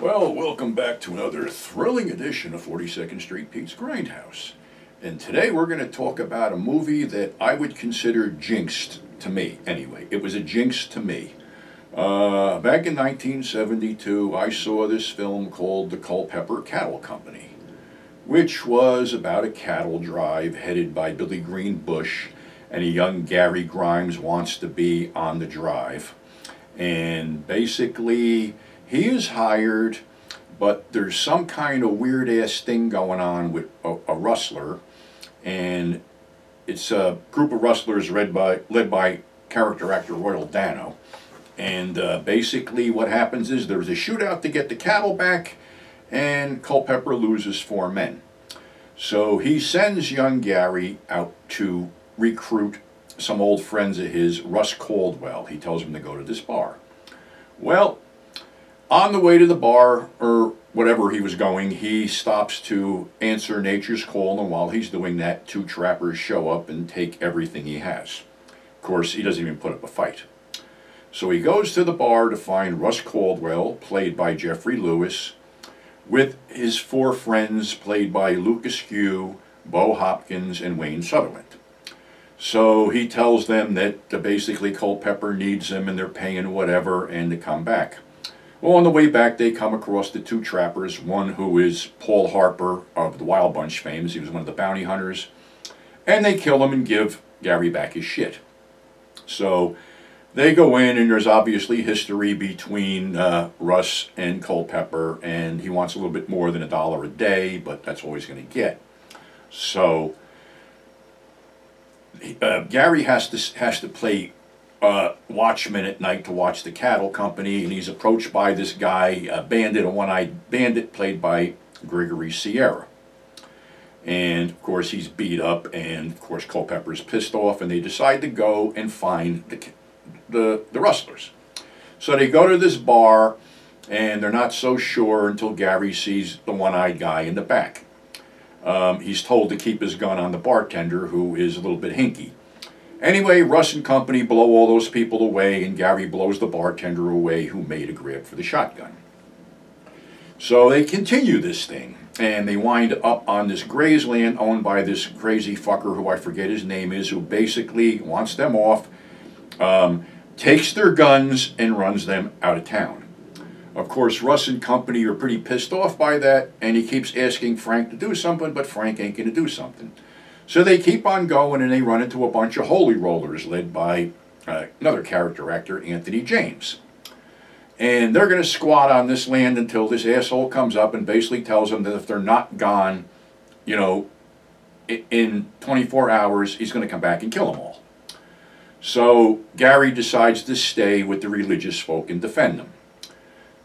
Well, welcome back to another thrilling edition of 42nd Street Pete's Grindhouse. And today we're going to talk about a movie that I would consider jinxed to me, anyway. It was a jinx to me. Uh, back in 1972, I saw this film called The Culpepper Cattle Company, which was about a cattle drive headed by Billy Green Bush, and a young Gary Grimes wants to be on the drive. And basically, he is hired, but there's some kind of weird ass thing going on with a, a rustler, and it's a group of rustlers led by led by character actor Royal Dano. And uh, basically, what happens is there's a shootout to get the cattle back, and Culpepper loses four men. So he sends young Gary out to recruit some old friends of his, Russ Caldwell. He tells him to go to this bar. Well, on the way to the bar, or whatever he was going, he stops to answer nature's call, and while he's doing that, two trappers show up and take everything he has. Of course, he doesn't even put up a fight. So he goes to the bar to find Russ Caldwell, played by Geoffrey Lewis, with his four friends, played by Luke Askew, Bo Hopkins, and Wayne Sutherlin. So he tells them that uh, basically Culpepper needs them and they're paying whatever and to come back. Well, on the way back, they come across the two trappers, one who is Paul Harper of the Wild Bunch fame, he was one of the bounty hunters, and they kill him and give Gary back his shit. So they go in, and there's obviously history between uh, Russ and Culpepper, and he wants a little bit more than a dollar a day, but that's all he's going to get. So uh, Gary has to has to play uh, watchman at night to watch the cattle company, and he's approached by this guy, a bandit, a one-eyed bandit played by Gregory Sierra. And of course he's beat up, and of course Culpepper's pissed off, and they decide to go and find the, the, the rustlers. So they go to this bar, and they're not so sure until Gary sees the one-eyed guy in the back. Um, he's told to keep his gun on the bartender, who is a little bit hinky. Anyway, Russ and company blow all those people away, and Gary blows the bartender away who made a grab for the shotgun. So they continue this thing, and they wind up on this grazeland owned by this crazy fucker who I forget his name is, who basically wants them off, um, takes their guns, and runs them out of town. Of course, Russ and company are pretty pissed off by that, and he keeps asking Frank to do something, but Frank ain't going to do something. So they keep on going and they run into a bunch of holy rollers led by uh, another character actor, Anthony James. And they're going to squat on this land until this asshole comes up and basically tells them that if they're not gone, you know, in 24 hours, he's going to come back and kill them all. So Gary decides to stay with the religious folk and defend them.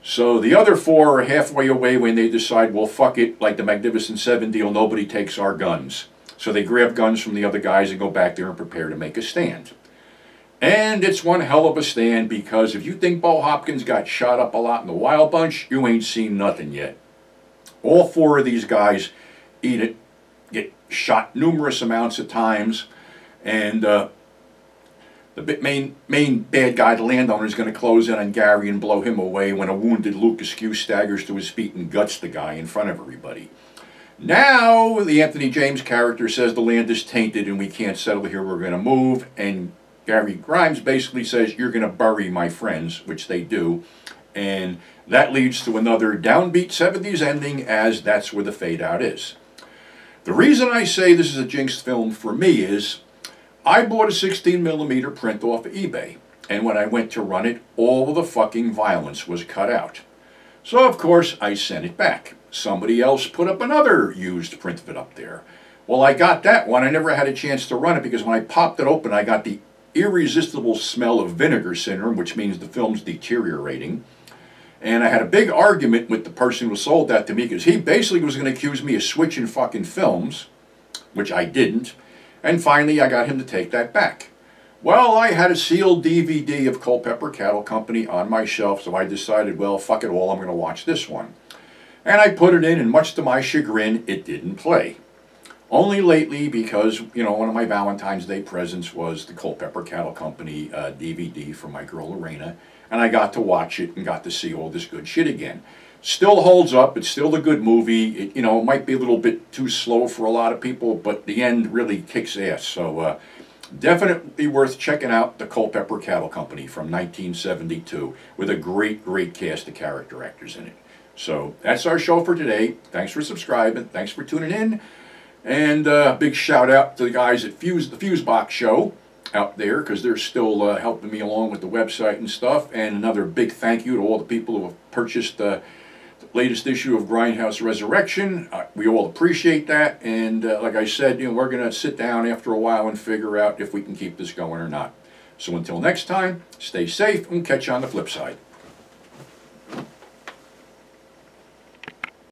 So the other four are halfway away when they decide, well, fuck it, like the Magnificent Seven deal, nobody takes our guns. So they grab guns from the other guys and go back there and prepare to make a stand. And it's one hell of a stand because if you think Bo Hopkins got shot up a lot in the Wild Bunch, you ain't seen nothing yet. All four of these guys eat it, get shot numerous amounts of times, and uh, the main main bad guy, the landowner, is going to close in on Gary and blow him away when a wounded Luke Askew staggers to his feet and guts the guy in front of everybody. Now, the Anthony James character says the land is tainted and we can't settle here, we're going to move. And Gary Grimes basically says, You're going to bury my friends, which they do. And that leads to another downbeat 70s ending, as that's where the fade out is. The reason I say this is a jinxed film for me is I bought a 16 millimeter print off of eBay. And when I went to run it, all the fucking violence was cut out. So, of course, I sent it back. Somebody else put up another used print of it up there. Well, I got that one. I never had a chance to run it because when I popped it open, I got the irresistible smell of vinegar syndrome, which means the film's deteriorating. And I had a big argument with the person who sold that to me because he basically was going to accuse me of switching fucking films, which I didn't. And finally, I got him to take that back. Well, I had a sealed DVD of Culpepper Cattle Company on my shelf, so I decided, well, fuck it all, I'm going to watch this one. And I put it in, and much to my chagrin, it didn't play. Only lately, because, you know, one of my Valentine's Day presents was the Culpepper Cattle Company uh, DVD for my girl Lorena, and I got to watch it and got to see all this good shit again. still holds up. It's still a good movie. It, you know, it might be a little bit too slow for a lot of people, but the end really kicks ass. So uh, definitely worth checking out the Culpepper Cattle Company from 1972 with a great, great cast of character actors in it. So that's our show for today. Thanks for subscribing. Thanks for tuning in. And uh, big shout out to the guys at Fuse, the Fusebox Show out there because they're still uh, helping me along with the website and stuff. And another big thank you to all the people who have purchased uh, latest issue of Grindhouse Resurrection. Uh, we all appreciate that. And uh, like I said, you know, we're going to sit down after a while and figure out if we can keep this going or not. So until next time, stay safe and catch you on the flip side.